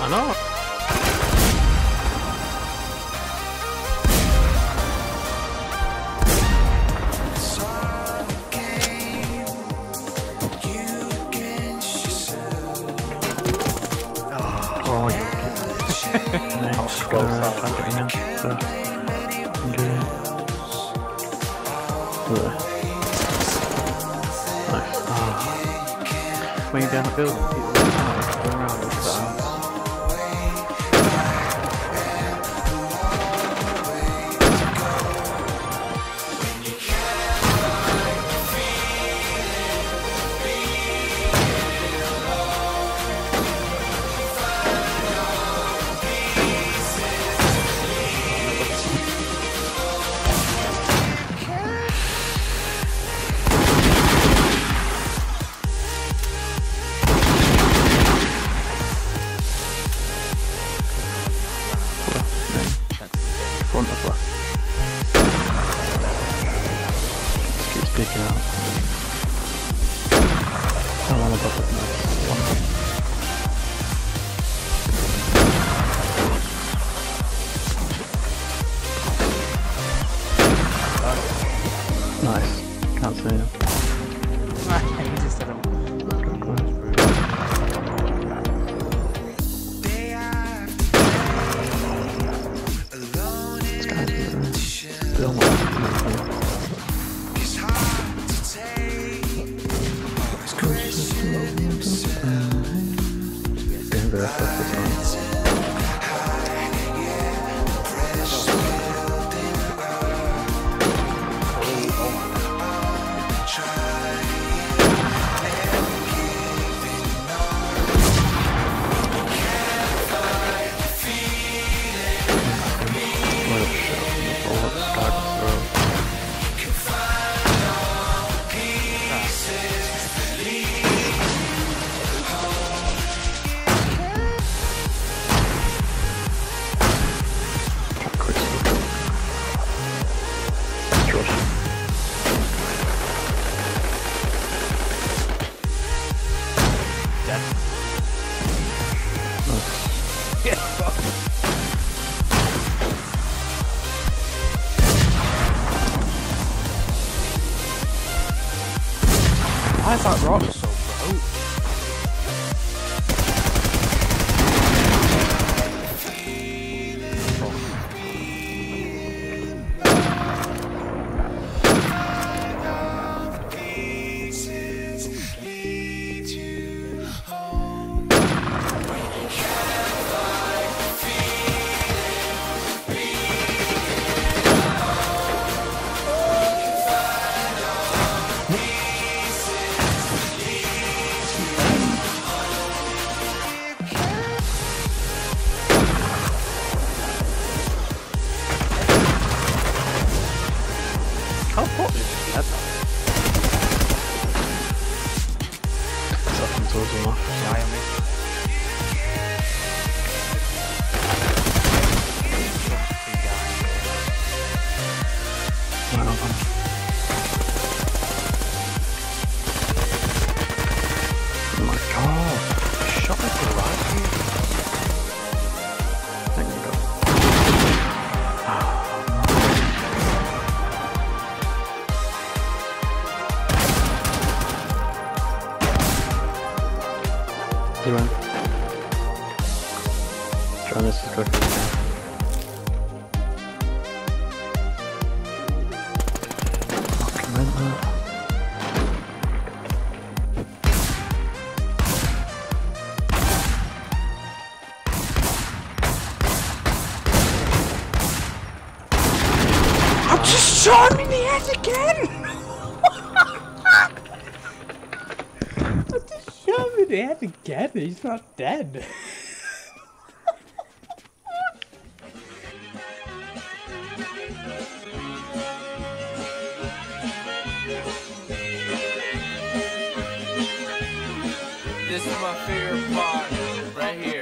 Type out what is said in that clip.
I know. Oh, yeah. Nice. Go Uh, south. I'm getting in. So, okay. Ugh. Nice. Ah. Down the building, Picking out. Oh, one above it. One. Nice. Why is that rock so How hot is this? Something towards him off. Die on Trying this is good. In the head again! I just shot the head again, he's not dead. This is my favorite part right here.